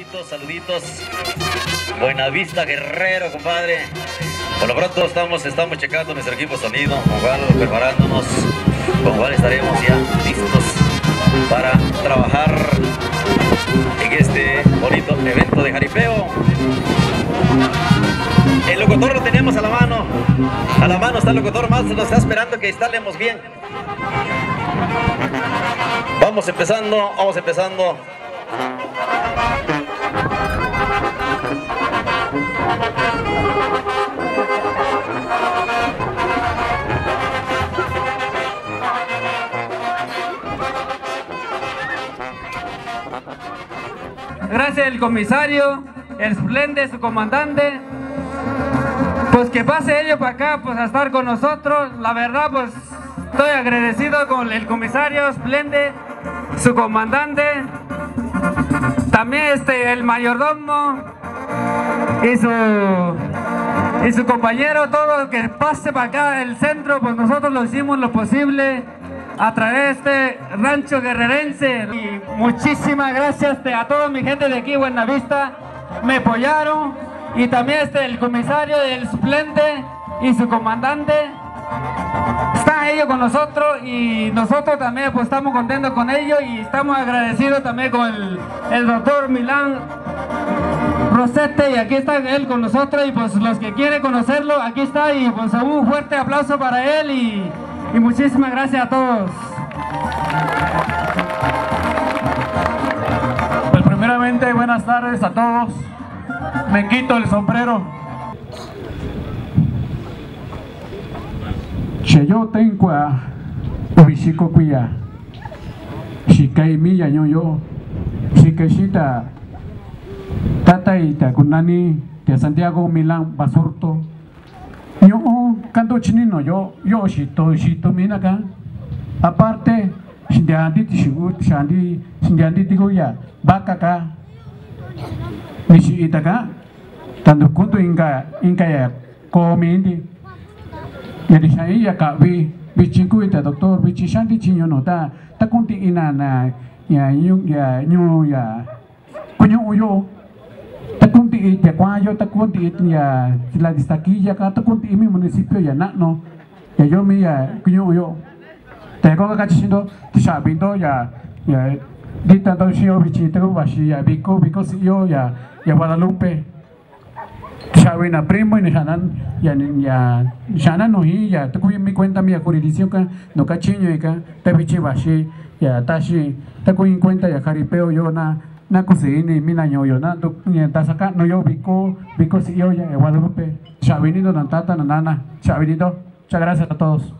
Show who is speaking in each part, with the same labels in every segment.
Speaker 1: Saluditos, saluditos. Buenavista Guerrero, compadre. Por lo pronto estamos, estamos checando nuestro equipo sonido, con preparándonos, con cual estaremos ya listos para trabajar en este bonito evento de jaripeo. El locutor lo tenemos a la mano. A la mano está el locutor más, nos está esperando que instalemos bien. Vamos empezando, vamos empezando.
Speaker 2: Gracias el comisario, el suplente, su comandante. Pues que pase ellos para acá, pues a estar con nosotros. La verdad, pues estoy agradecido con el comisario, suplente, su comandante. También este, el mayordomo y su, y su compañero, todo que pase para acá el centro, pues nosotros lo hicimos lo posible a través de este rancho guerrerense. Y muchísimas gracias a toda mi gente de aquí, Buenavista, me apoyaron. Y también este, el comisario, el suplente y su comandante. Están ellos con nosotros y nosotros también pues estamos contentos con ellos y estamos agradecidos también con el, el doctor Milán Rosete y aquí está él con nosotros y pues los que quieren conocerlo, aquí está y pues un fuerte aplauso para él y, y muchísimas gracias a todos.
Speaker 3: Pues primeramente buenas tardes a todos. Me quito el sombrero. Cheyo tenkwa ubishiko kuya. Shikai miya nyoyo. Shikeshita tata ita kunani de Santiago Milán Basurto. ñoo canto chinino yo yo shito shito mina ka. Aparte shindiandi tishigu shandi shindiandi tiguya baka ka. Nishi ita ka. Tanto inka inka ya komi komindi yadi saya ya ka vi vi chinku ita doctor vi chishanti chinyo no ta. Ta kunti ina na ya nyu ya nyu ya kunyu uyo. Ta kunti ita kwayo ta kunti it ya la distaquilla ka ta kunti mi municipio ya no ya yo mi ya kunyo uyo te ko ka chindo tisha bindo ya ya dita do shio bici te bashi ya biko biko si yo ya ya Guadalupe. Sabe na primo y shanan ya ya shanan no hi ya te mi cuenta mi jurisdicción no ka chiño ka te bichi bashi ya tashi te cuenta ya jaripeo yo na na kusini mi na yo na do ya ta saka no yo biko biko si yo ya Guadalupe chavinido na tata na nana chavinido muchas gracias a todos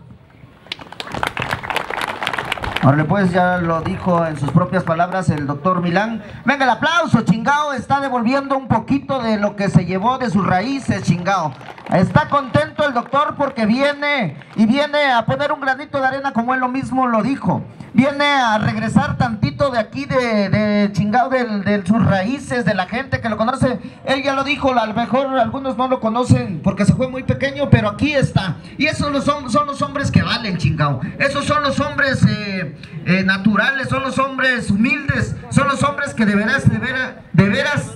Speaker 4: Ahora pues ya lo dijo en sus propias palabras el doctor Milán. Venga el aplauso, chingao. Está devolviendo un poquito de lo que se llevó de sus raíces, chingao. Está contento el doctor porque viene y viene a poner un granito de arena como él lo mismo lo dijo. Viene a regresar tantito de aquí, de, de chingao, de, sus raíces, de la gente que lo conoce. Él ya lo dijo, a lo mejor algunos no lo conocen porque se fue muy pequeño, pero aquí está. Y esos son, son los hombres que valen, chingao. Esos son los hombres eh, eh, naturales, son los hombres humildes, son los hombres que de de veras, de veras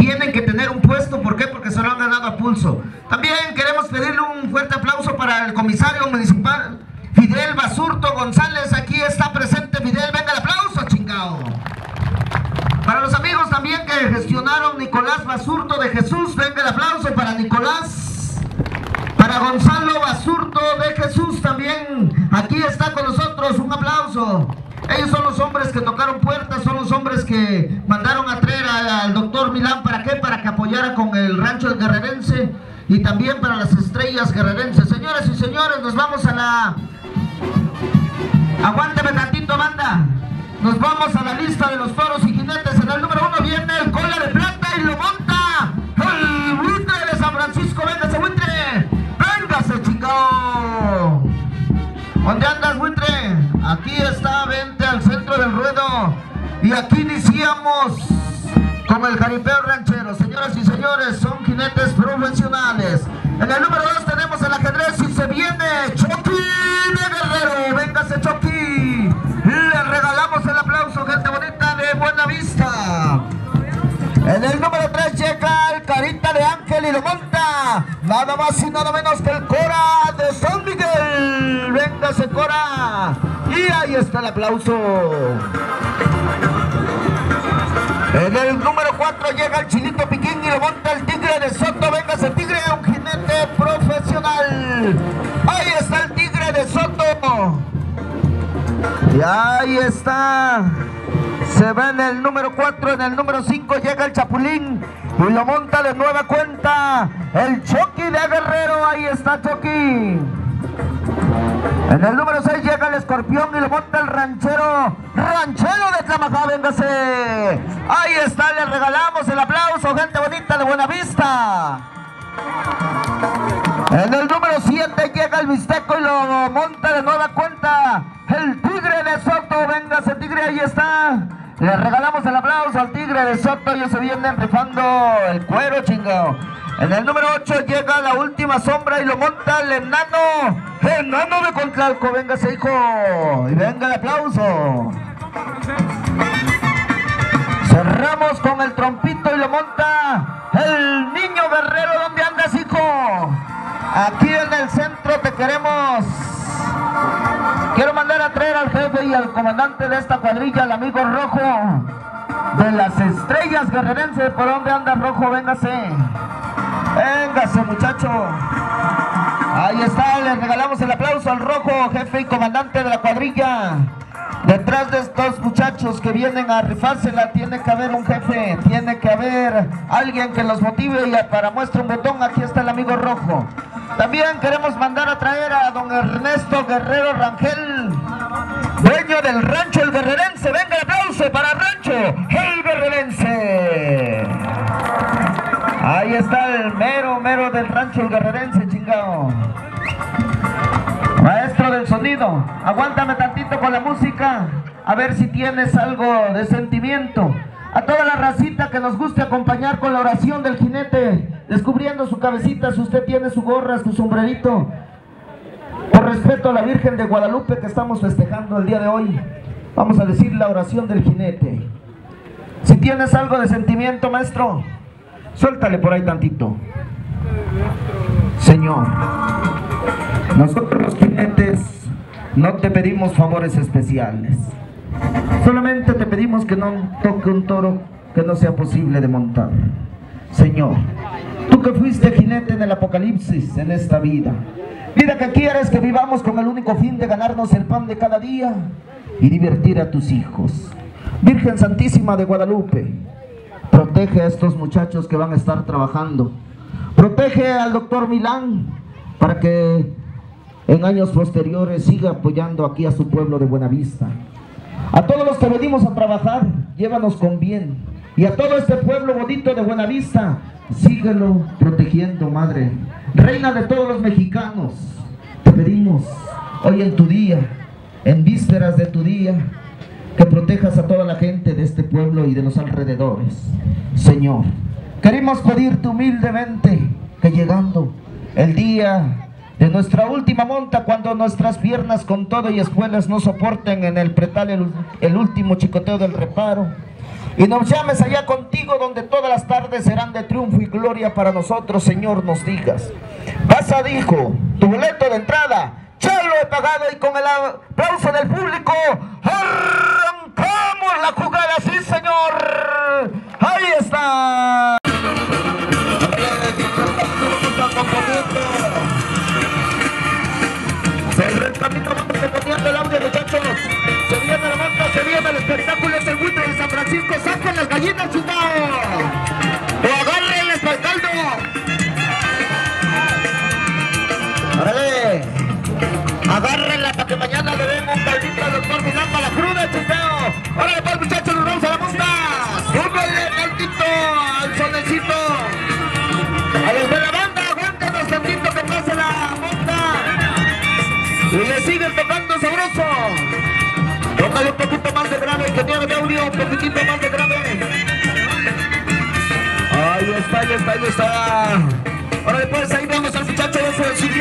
Speaker 4: tienen que tener un puesto. ¿Por qué? Porque se lo han ganado a pulso. También queremos pedirle un fuerte aplauso para el comisario municipal, Fidel Basurto González. Aquí está presente Fidel. Venga el aplauso, chingao. Para los amigos también que gestionaron Nicolás Basurto de Jesús, venga el aplauso para Nicolás. Para Gonzalo Basurto de Jesús también. Aquí está con nosotros. Un aplauso. Ellos son los hombres que tocaron puertas, son los hombres que mandaron a traer al doctor Milán. ¿Para qué? Para que apoyara con el rancho del guerrerense y también para las estrellas guerrerenses. Señoras y señores, nos vamos a la... Aguánteme tantito, banda. Nos vamos a la lista de los toros y jinetes. En el número uno viene el cola de plata y lo monta el buitre de San Francisco. Véngase, buitre. Véngase, chico. ¿Dónde andas, buitre? Aquí está, vente al centro del ruedo. Y aquí iniciamos con el jaripeo ranchero. Señoras y señores, son jinetes profesionales. En el número dos tenemos el ajedrez y se viene Chucky de Guerrero. Véngase, Chucky. Le regalamos el aplauso, gente bonita de Buena Vista. y lo monta. Nada más y nada menos que el Cora de San Miguel. Véngase Cora. Y ahí está el aplauso. En el número 4 llega el Chilito Piquín y lo monta el Tigre de Soto. Véngase Tigre, un jinete profesional. Ahí está el Tigre de Soto. Y ahí está. Se ve en el número 4, en el número 5 llega el Chapulín y lo monta de nueva cuenta el Chucky de Guerrero. Ahí está Chucky. En el número 6 llega el escorpión y lo monta el ranchero, ranchero de Tlamajá, véngase. Ahí está, le regalamos el aplauso, gente bonita de Buena Vista. En el número 7 llega el Visteco y lo monta de nueva cuenta está. Le regalamos el aplauso al Tigre de Soto, ellos se vienen rifando el cuero chingado. En el número 8 llega la última sombra y lo monta el enano, enano de Contlalco, véngase hijo, y venga el aplauso. Cerramos con el trompito y lo monta el niño guerrero, ¿dónde andas hijo? Aquí en el centro te queremos. Quiero mandar a traer al jefe y al comandante de esta cuadrilla, el amigo Rojo de las estrellas guerrerense. ¿Por dónde anda Rojo? Véngase. Véngase, muchacho. Ahí está, le regalamos el aplauso al Rojo, jefe y comandante de la cuadrilla. Detrás de estos muchachos que vienen a rifársela tiene que haber un jefe, tiene que haber alguien que los motive y para muestra un botón, aquí está el amigo rojo. También queremos mandar a traer a don Ernesto Guerrero Rangel, dueño del rancho El Guerrerense. Venga aplauso para Rancho El Guerrerense. Ahí está el mero, mero del rancho El Guerrerense, chingado. Maestro del sonido, aguántame tantito con la música, a ver si tienes algo de sentimiento. A toda la racita que nos guste acompañar con la oración del jinete, descubriendo su cabecita, si usted tiene su gorra, su sombrerito. Por respeto a la Virgen de Guadalupe que estamos festejando el día de hoy, vamos a decir la oración del jinete. Si tienes algo de sentimiento, maestro, suéltale por ahí tantito. Señor. Nosotros los jinetes no te pedimos favores especiales. Solamente te pedimos que no toque un toro que no sea posible de montar. Señor, tú que fuiste jinete en el apocalipsis en esta vida, vida que quieres que vivamos con el único fin de ganarnos el pan de cada día y divertir a tus hijos. Virgen Santísima de Guadalupe, protege a estos muchachos que van a estar trabajando. Protege al doctor Milán para que en años posteriores siga apoyando aquí a su pueblo de Buenavista. A todos los que venimos a trabajar, llévanos con bien. Y a todo este pueblo bonito de Buenavista, síguelo protegiendo, Madre. Reina de todos los mexicanos, te pedimos hoy en tu día, en vísperas de tu día, que protejas a toda la gente de este pueblo y de los alrededores. Señor, queremos pedirte humildemente que llegando el día de nuestra última monta cuando nuestras piernas con todo y escuelas no soporten en el pretal el, el, último chicoteo del reparo. Y nos llames allá contigo donde todas las tardes serán de triunfo y gloria para nosotros, Señor, nos digas. Pasa, dijo, tu boleto de entrada, ya lo he pagado y con el aplauso del público arrancamos la jugada, sí, Señor. Ahí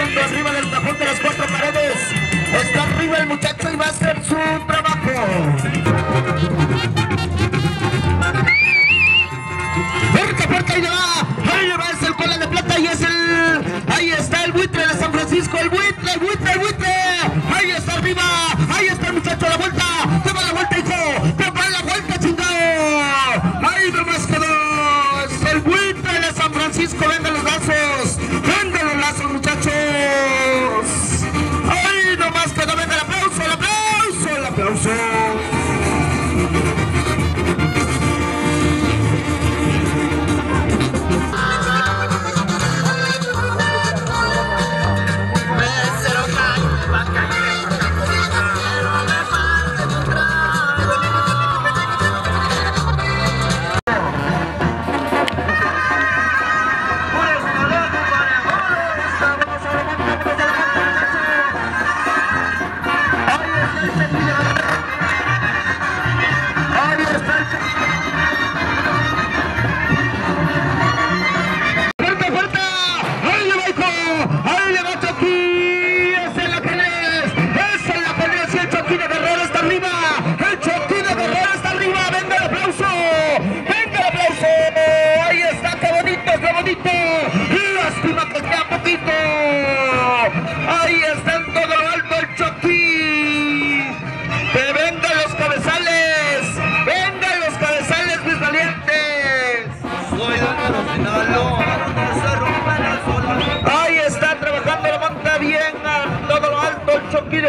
Speaker 4: arriba del cajón de las cuatro paredes. Está arriba el muchacho y va a hacer su trabajo. Puerta, puerta, ahí le va. Ahí le va, es el cola de plata y es el... Ahí está el buitre de San Francisco, el buitre.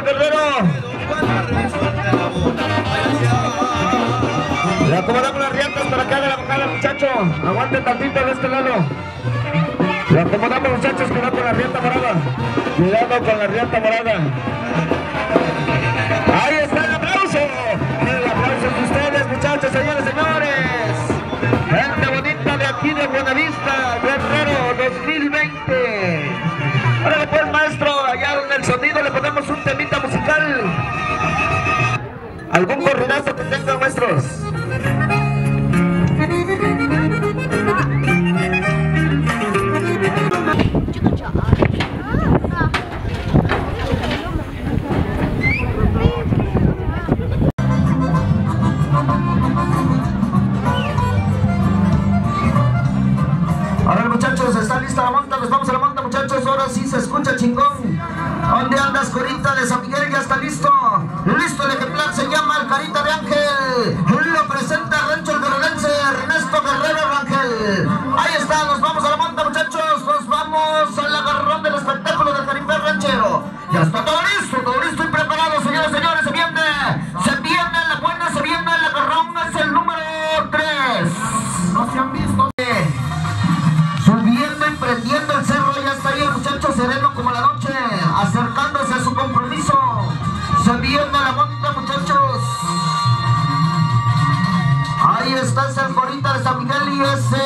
Speaker 4: Gracias, Cordero. Le acomodamos las riendas para acá de la bajada, muchacho. Aguante tantito de este lado. Le acomodamos, muchachos, cuidado con la riata morada. Cuidado con la riata morada. Listen.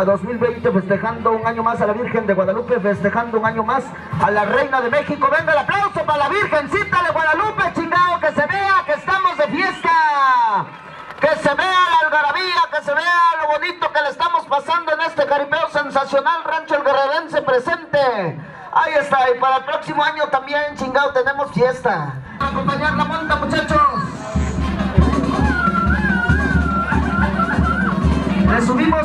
Speaker 4: Buenavista 2020 festejando un año más a la Virgen de Guadalupe, festejando un año más a la Reina de México. Venga el aplauso para la Virgencita de Guadalupe, chingado, que se vea que estamos de fiesta. Que se vea la algarabía, que se vea lo bonito que le estamos pasando en este caripeo sensacional Rancho El Guerrerense presente. Ahí está, y para el próximo año también, chingado, tenemos fiesta. Acompañar la monta, muchachos. Le subimos.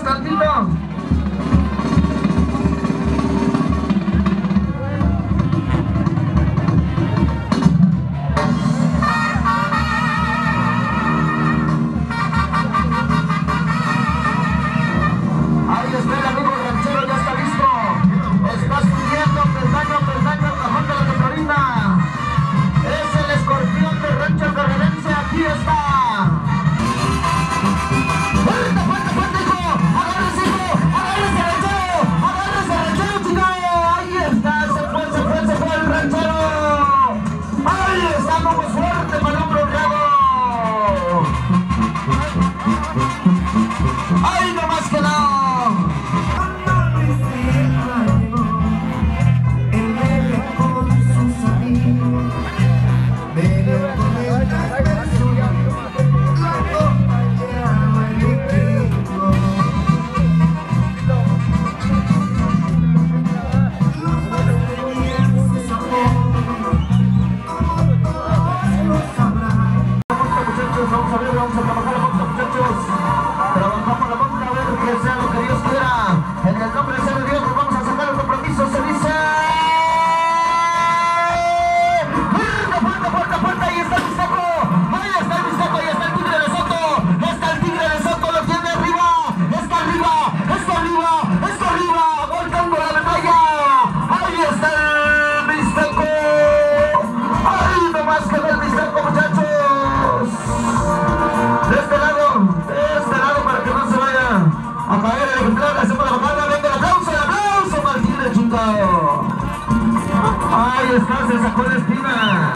Speaker 4: La espina.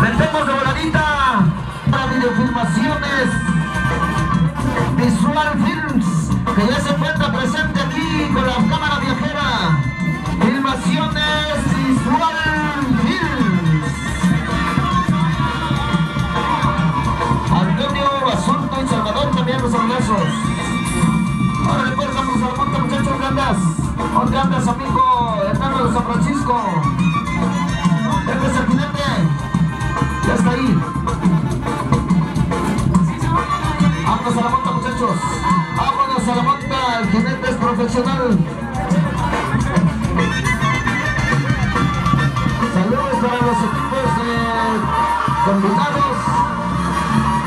Speaker 4: Metemos de voladita para videofilmaciones. Visual Films, que ya se encuentra presente aquí con la cámara viajera. Filmaciones Visual Films. Antonio Basurto y Salvador también los abrazos. Ahora pues vamos a la muchachos, ¿dónde andas? ¿Dónde San Francisco? Es el jinete. Ya está ahí. Vámonos a la monta muchachos. Vámonos a la monta, el jinete es profesional. Saludos para los equipos de combinados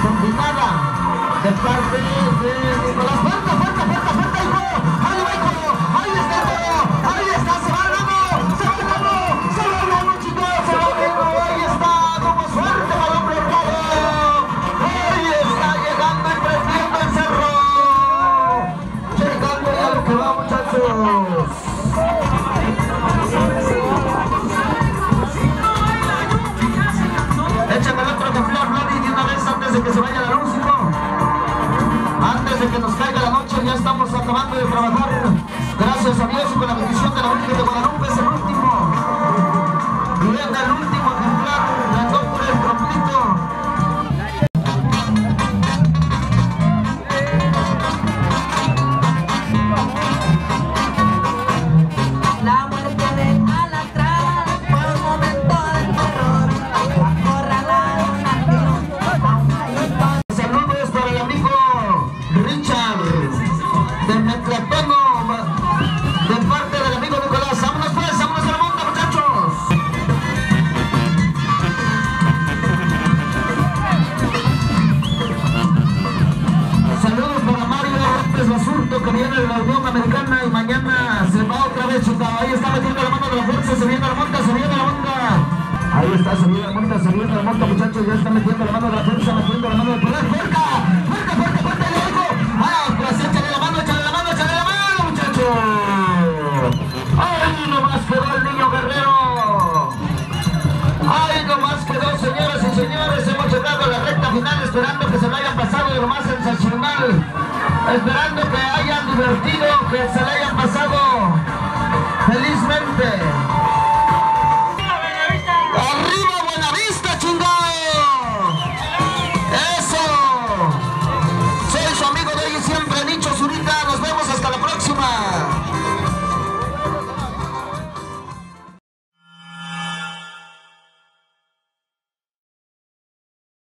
Speaker 4: combinada de parte de Nicolás. Trabajar. Gracias a Dios y con la bendición de la Virgen de Guadalupe es el último. Venga el último Ahí está, se viene la monta, se viene la monta, muchachos. Ya está metiendo la mano de la fuerza, metiendo la mano del poder. ¡Fuerte! ¡Fuerte, fuerte, fuerte! ¡Ya dijo! ¡Ah, pues échale la mano, échale la mano, échale la mano, muchachos! ¡Ay, nomás quedó el niño guerrero! ¡Ay, nomás quedó, señoras y señores! Hemos llegado a la recta final esperando que se lo hayan pasado de lo más sensacional. Esperando que hayan divertido, que se le hayan pasado felizmente.